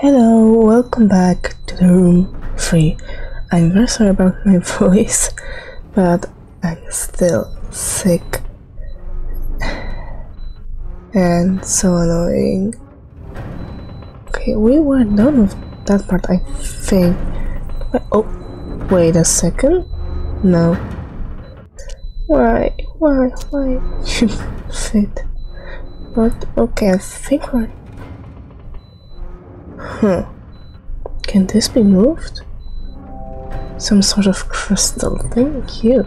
Hello, welcome back to the room 3. I'm very sorry about my voice, but I'm still sick. And so annoying. Okay, we were done with that part, I think. Oh, wait a second. No. Why? Why? Why? Fit. But okay, I think we're Huh. Can this be moved? Some sort of crystal. Thank you.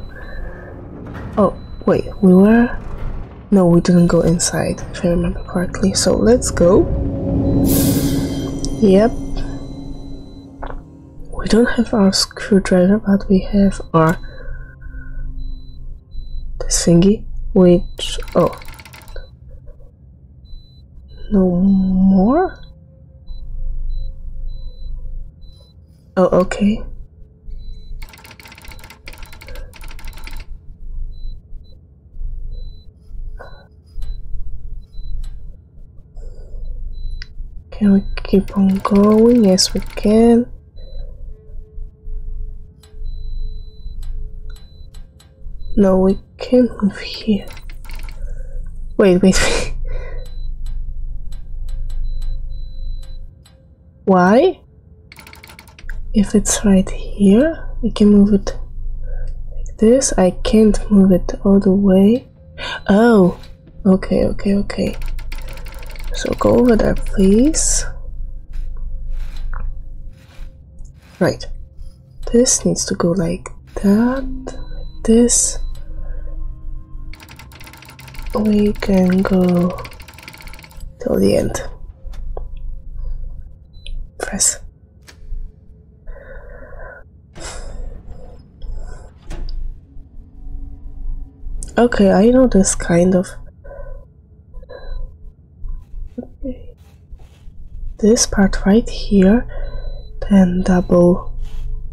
Oh, wait, we were. No, we didn't go inside, if I remember correctly. So let's go. Yep. We don't have our screwdriver, but we have our. This thingy, which. Oh. No more? Oh, okay. Can we keep on going? Yes, we can. No, we can't move here. Wait, wait, wait. Why? If it's right here I can move it like this. I can't move it all the way. Oh okay okay okay. So go over there please. Right. This needs to go like that like this. We can go till the end. Press Okay, I know this kind of. Okay. This part right here, then double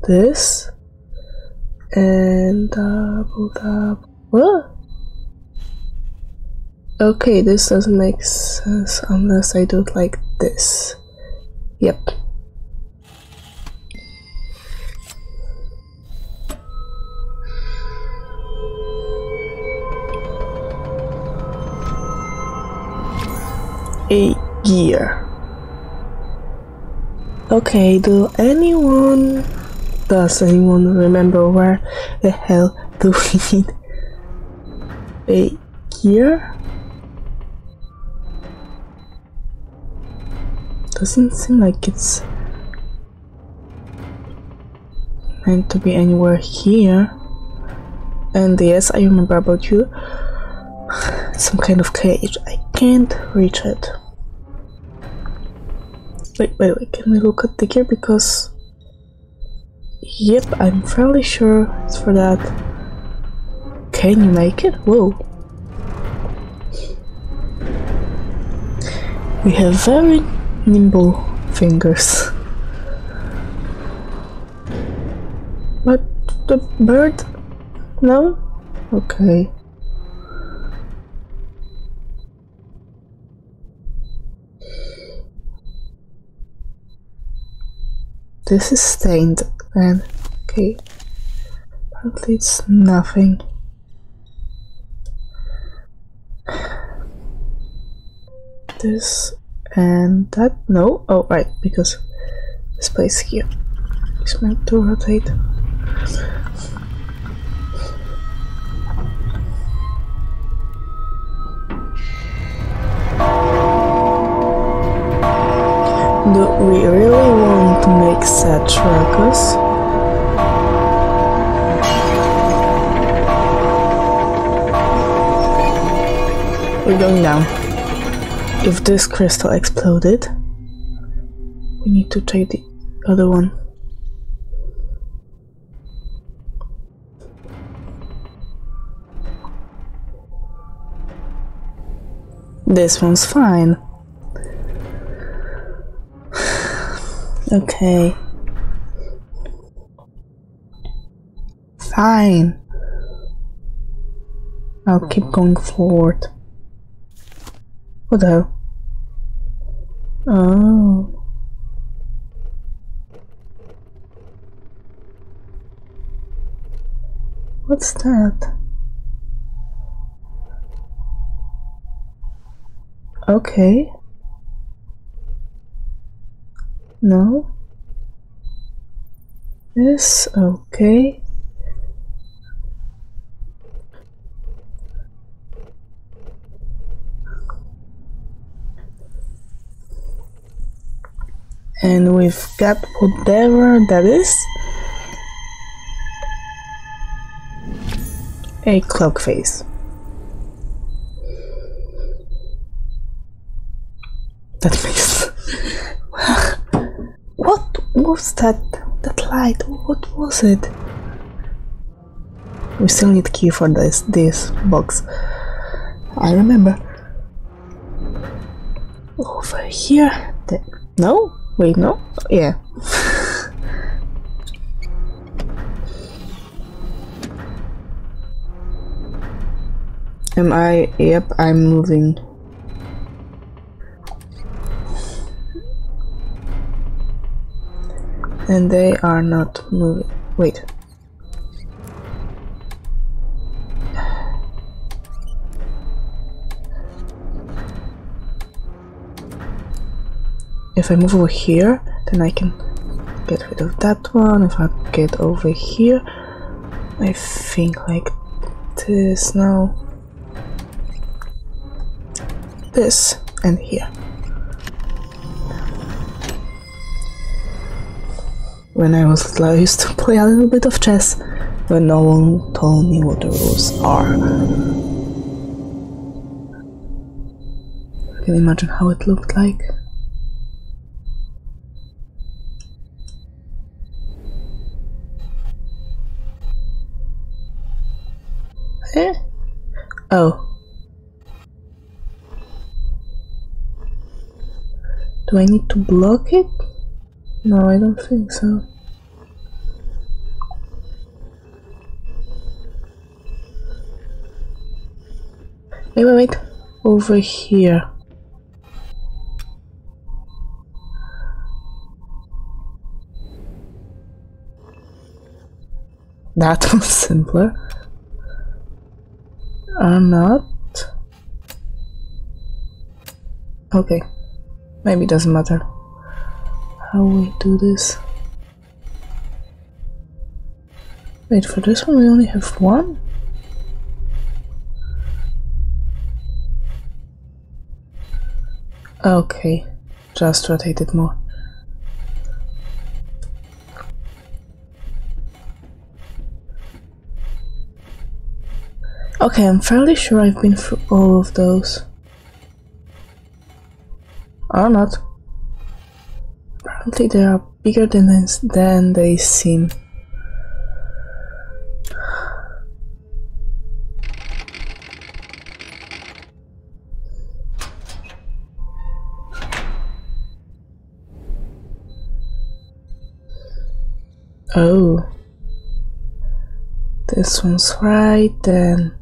this, and double double. What? Okay, this doesn't make sense unless I do it like this. Yep. A year. Okay, do anyone does anyone remember where the hell do we need a gear? Doesn't seem like it's meant to be anywhere here. And yes, I remember about you. Some kind of cage. I can't reach it. Wait, wait, wait, can we look at the gear? Because... Yep, I'm fairly sure it's for that. Can you make it? Whoa. We have very nimble fingers. But the bird? No? Okay. This is stained then. Okay. Apparently it's nothing. This and that no oh right because this place here is meant to rotate Do we really such ruckus? We're going down. If this crystal exploded, we need to take the other one. This one's fine. Okay. Fine. I'll keep uh-huh. going forward. What the hell? Oh. What's that? Okay. No. This, okay. And we've got whatever that is. A cloak face. That makes. What was that? That light? What was it? We still need key for this this box. I remember. Over here. The, no? Wait, no? Yeah. Am I? Yep, I'm moving. And they are not moving. Wait. If I move over here, then I can get rid of that one. If I get over here, I think like this now. This and here. When I was little, I used to play a little bit of chess but no one told me what the rules are. Can imagine how it looked like. Eh? Oh. Do I need to block it? No, I don't think so. Wait, wait, wait. Over here. That was simpler. Or not. Okay. Maybe it doesn't matter how we do this. Wait, for this one we only have one? Okay, just rotate it more. Okay, I'm fairly sure I've been through all of those. Or not. Apparently they are bigger than, than they seem. Oh. This one's right then.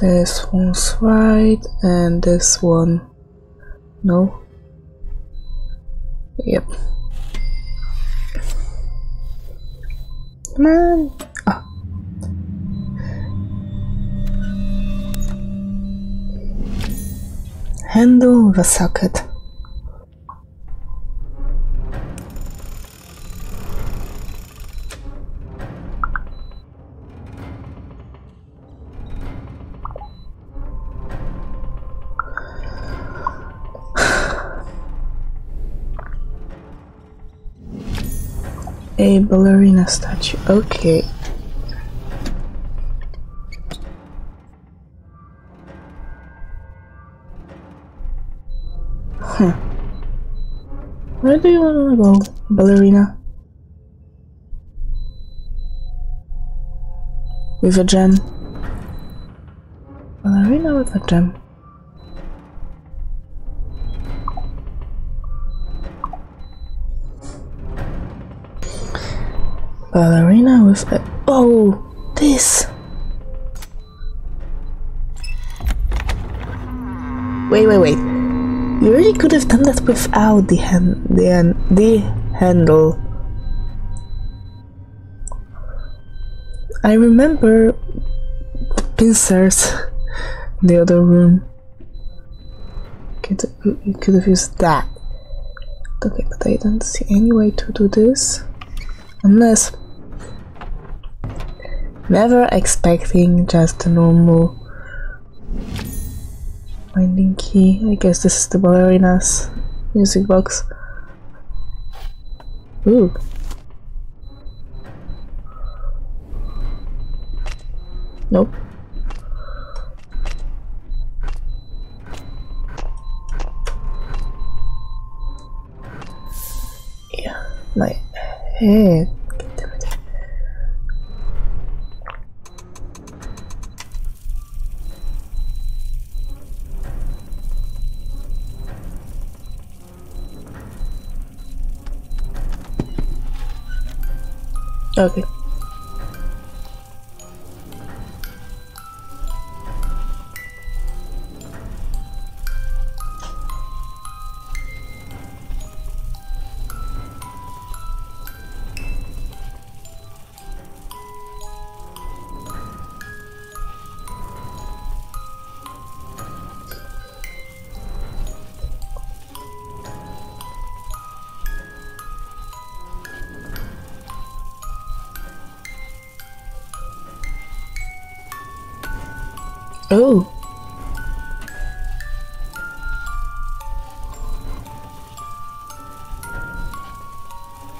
This one's right and this one no? Yep. Come on! Ah. Handle the socket. Ballerina statue. Okay. Huh. Where do you want to go, ballerina? With a gem. Ballerina with a gem. Ballerina with a oh this wait wait wait you really could have done that without the hand the, the handle I remember the pincers in the other room. Could, you could have used that. Okay, but I don't see any way to do this. Unless... Never expecting just a normal Finding key. I guess this is the ballerina's music box. Ooh. Nope. Yeah, my head. Okay. Oh.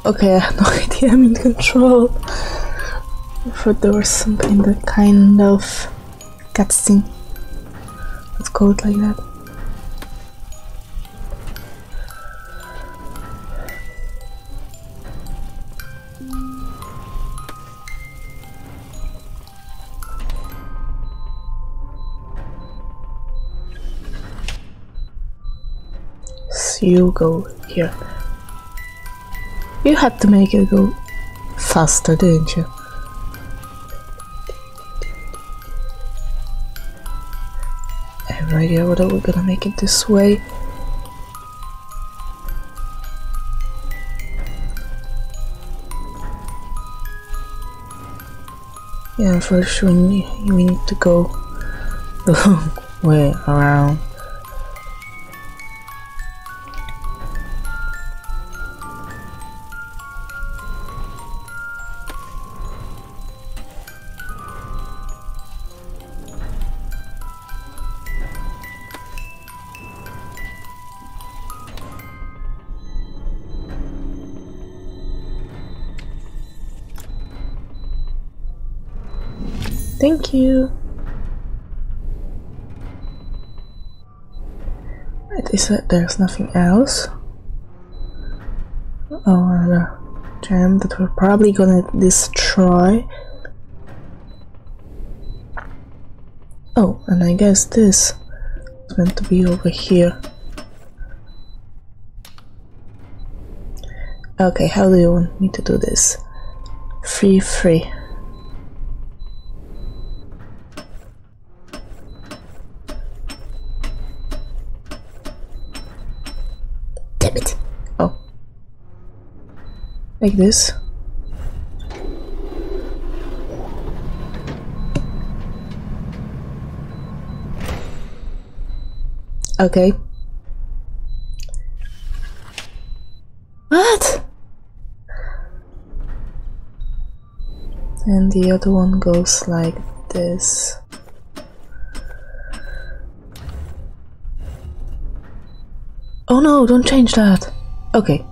Okay, I have no idea I'm in control. I thought there was something that kind of cutscene. Let's it like that. You go here. You had to make it go faster, didn't you? I have no idea whether we're gonna make it this way. Yeah, first we need, we need to go the long way around. Thank you. Right, is it there's nothing else? Oh, another gem that we're probably gonna destroy. Oh, and I guess this is meant to be over here. Okay, how do you want me to do this? Free, free. Like this. Okay. What? And the other one goes like this. Oh no, don't change that. Okay.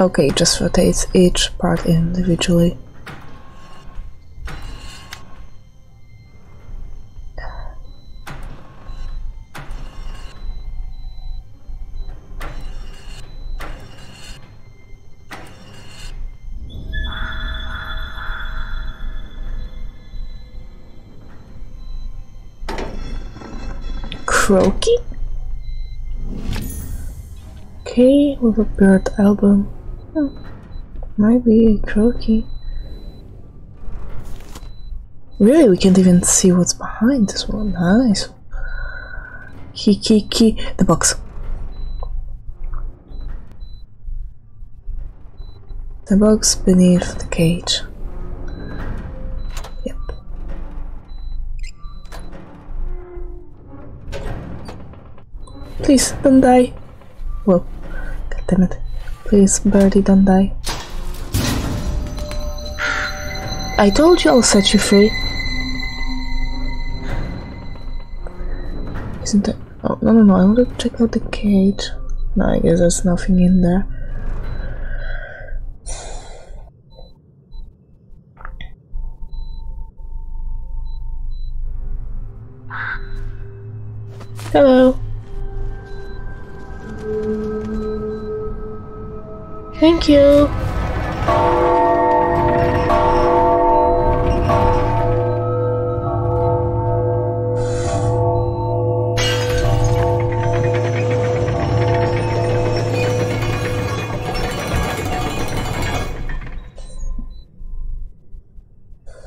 Okay, just rotates each part individually. Croaky? okay with a bird album. Oh, might be a croaky. Really, we can't even see what's behind this one. Nice. Key, key, key. The box. The box beneath the cage. Yep. Please, don't die. Whoa. God damn it. Please, birdie, don't die. I told you I'll set you free. Isn't it? Oh, no, no, no. I want to check out the cage. No, I guess there's nothing in there. Hello. Thank you.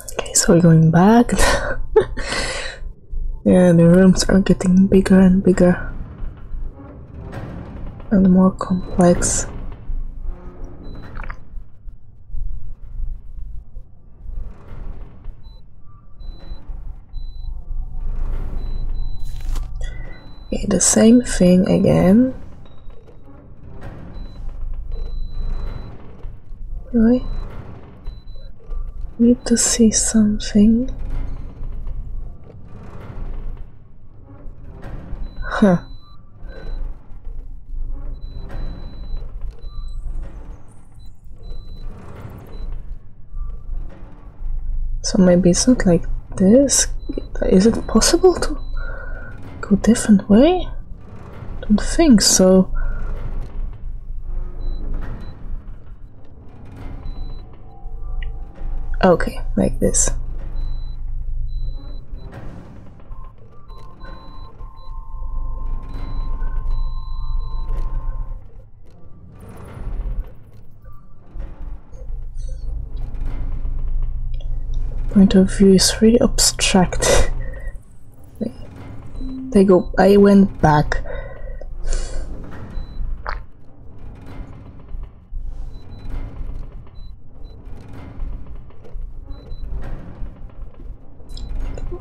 Okay, so we're going back. yeah, the rooms are getting bigger and bigger and more complex. Okay, the same thing again. Really? Need to see something. Huh. So maybe it's not like this. Is it possible to go different way? Don't think so. Okay, like this. Point of view is really abstract. they go. I went back.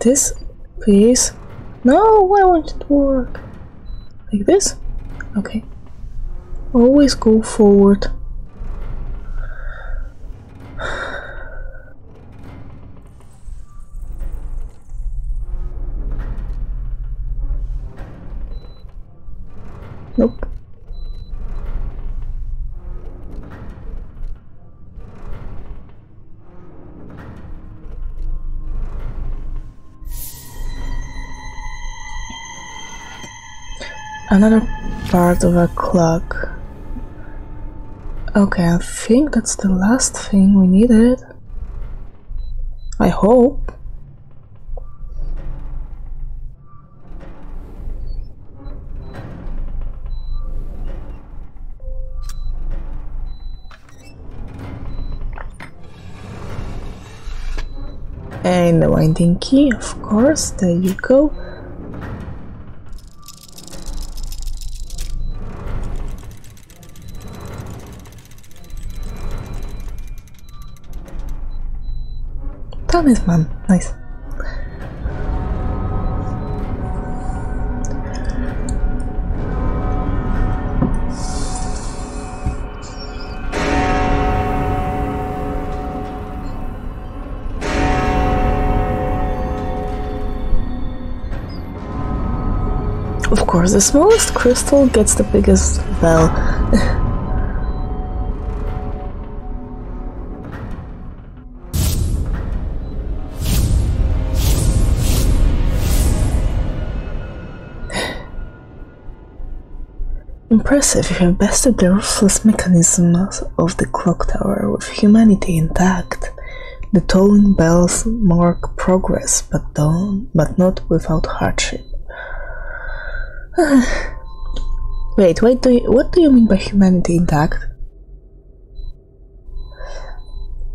This, please. No, I want it to work. Like this? Okay. Always go forward. Another part of a clock. Okay, I think that's the last thing we needed. I hope. And the winding key, of course, there you go. Talisman, nice. Of course, the smallest crystal gets the biggest bell. Impressive, you have bested the ruthless mechanisms of the clock tower with humanity intact. The tolling bells mark progress, but don't, but not without hardship. Wait, wait, do you, what do you mean by humanity intact?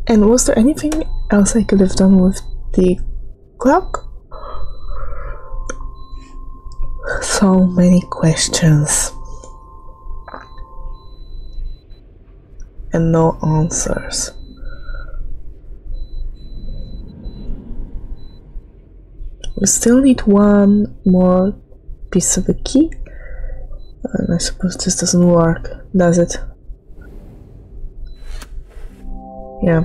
And was there anything else I could have done with the clock? so many questions and no answers. We still need one more piece of the key. And I suppose this doesn't work, does it? Yeah.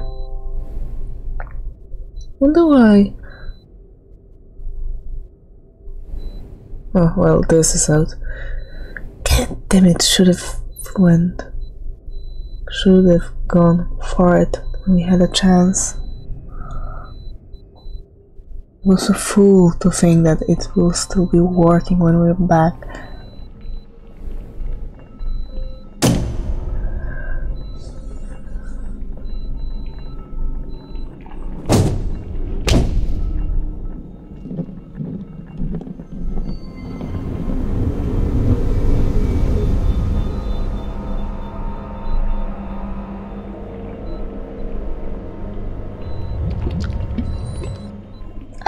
Wonder why. Oh well, this is out. God damn it! Should have went. Should have gone for it when we had a chance. I was a fool to think that it will still be working when we're back.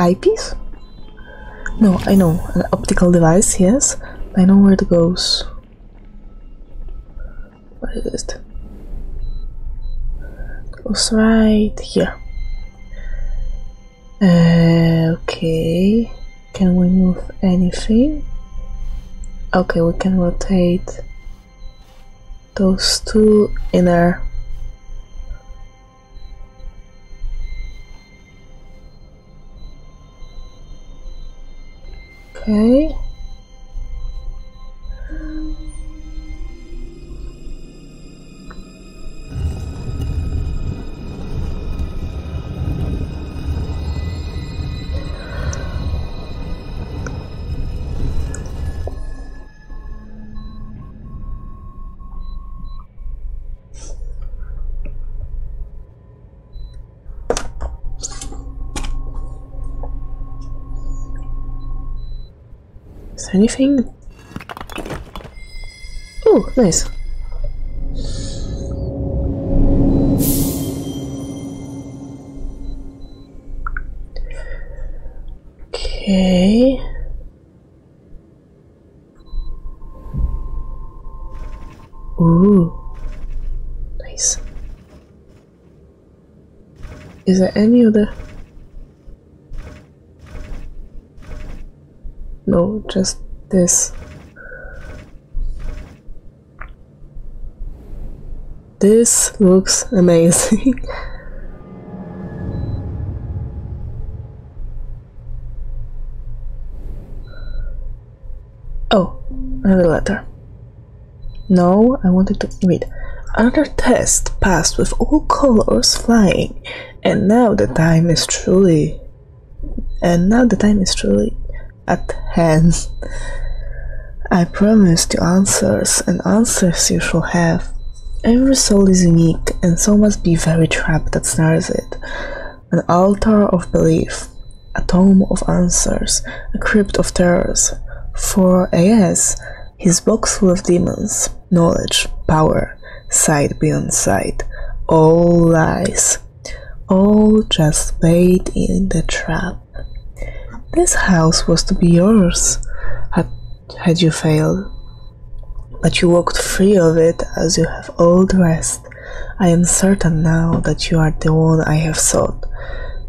Eyepiece? No, I know, an optical device, yes. I know where it goes. What is it? it goes right here. Uh, okay. Can we move anything? Okay, we can rotate those two inner anything? Oh, nice. Okay. Ooh. Nice. Is there any other no just this. This looks amazing. Oh another letter. No i wanted to read. Another test passed with all colors flying and now the time is truly and now the time is truly at hand. I promise you answers, and answers you shall have. Every soul is unique, and so must be very trap that snares it. An altar of belief, a tome of answers, a crypt of terrors. For, yes, his box full of demons, knowledge, power, sight beyond sight, all lies, all just bait in the trap. This house was to be yours had, had you failed. But you walked free of it as you have all the rest. I am certain now that you are the one I have sought,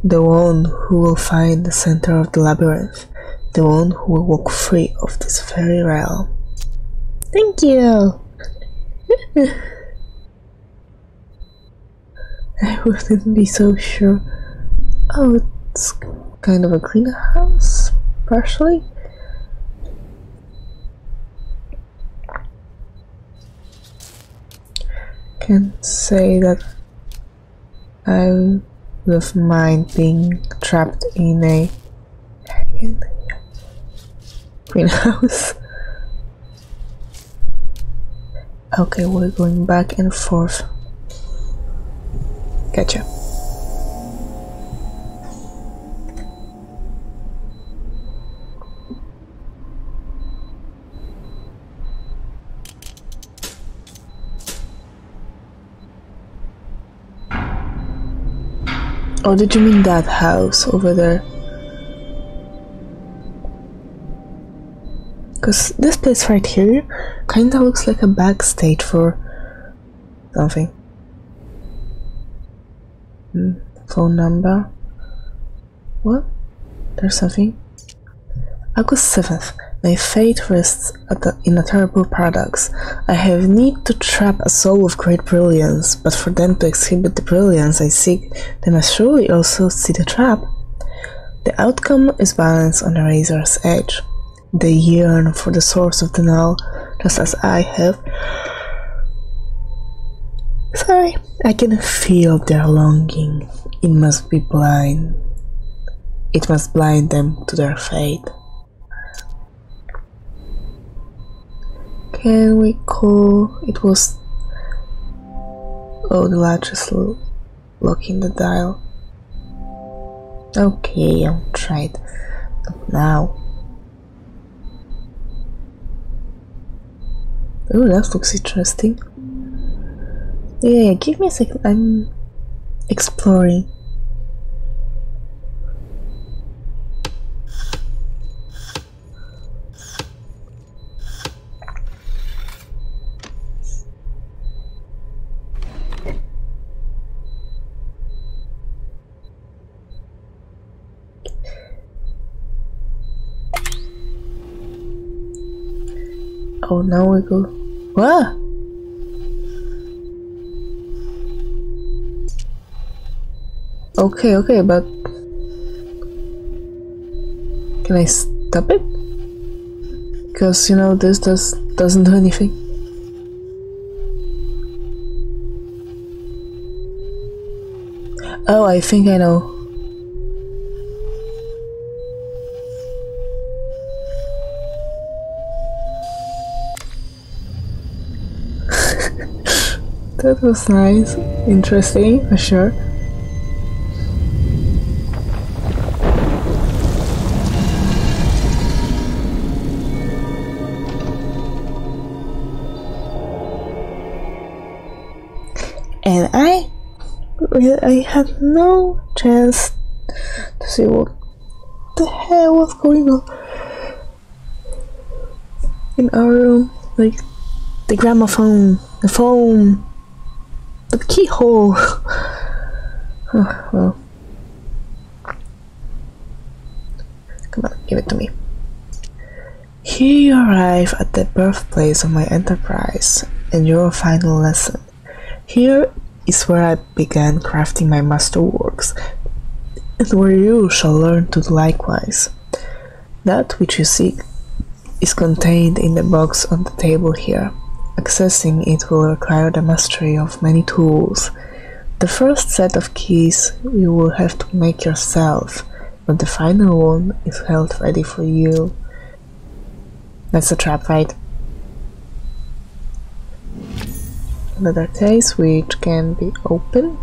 the one who will find the center of the labyrinth, the one who will walk free of this very realm. Thank you! I wouldn't be so sure. Oh, it's kind of a greenhouse, partially. Can say that I would mind being trapped in a greenhouse. okay, we're going back and forth. Gotcha. Or did you mean that house over there? Because this place right here kinda looks like a backstage for something. Hmm, phone number. What? There's something. August 7th. My fate rests in a terrible paradox. I have need to trap a soul of great brilliance, but for them to exhibit the brilliance I seek, they must surely also see the trap. The outcome is balance on the razor's edge. They yearn for the source of the null, just as I have. Sorry, I can feel their longing. It must be blind. It must blind them to their fate. Can we call it was Oh the latch is locking the dial. Okay, I'll try it now. Oh that looks interesting. Yeah, give me a second, I'm exploring. Oh, now we go. What? Okay, okay, but can I stop it? Because you know this does doesn't do anything. Oh, I think I know. That was nice. Interesting, for sure. And I I had no chance to see what the hell was going on in our room. Like the gramophone, the phone, the keyhole. oh, well. Come on, give it to me. Here you arrive at the birthplace of my enterprise and your final lesson. Here is where I began crafting my masterworks, and where you shall learn to do likewise. That which you seek is contained in the box on the table here. Accessing it will require the mastery of many tools. The first set of keys you will have to make yourself, but the final one is held ready for you. That's a trap, right? Another case which can be opened.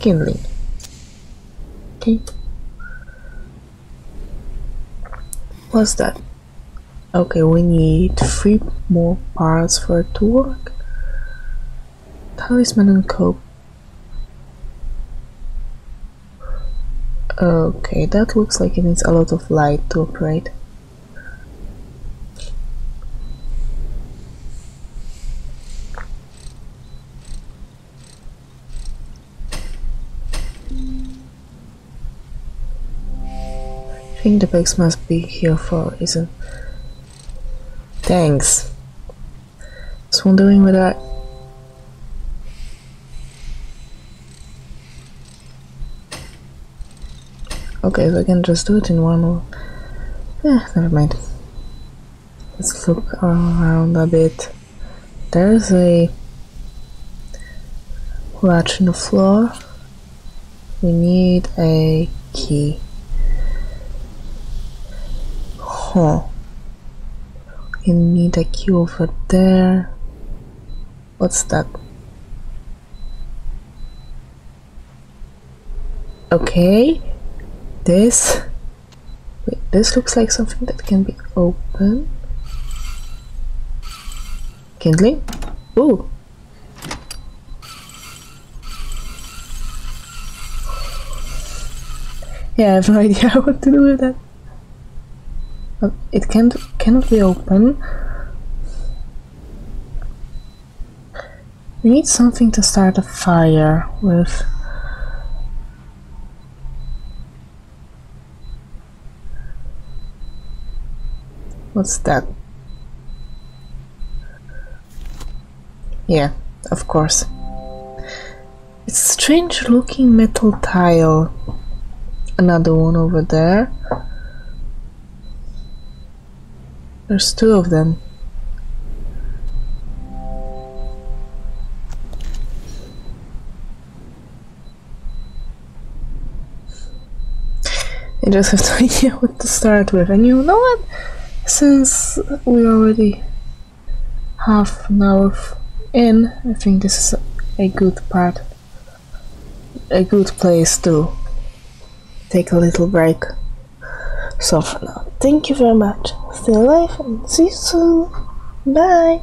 Kindling. Okay. What's that? Okay, we need three more parts for it to work. Talisman and cope. Okay, that looks like it needs a lot of light to operate. I think the bags must be here for a reason. Thanks. Just wondering whether I... Okay, so I can just do it in one or... Yeah, never mind. Let's look around a bit. There's a latch in the floor. We need a key. Huh. You need a key over there. What's that? Okay. This. Wait, this looks like something that can be open. Kindling? Ooh. Yeah, I have no idea what to do with that. But it can't cannot be open. We need something to start a fire with. What's that? Yeah, of course. It's a strange looking metal tile. Another one over there. There's two of them. I just have no idea what to start with. And you know what? Since we already half an hour in, I think this is a good part, a good place to take a little break. So for now, thank you very much. Stay alive and see you soon. Bye.